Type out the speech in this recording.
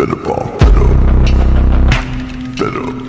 Better ball, better. Better.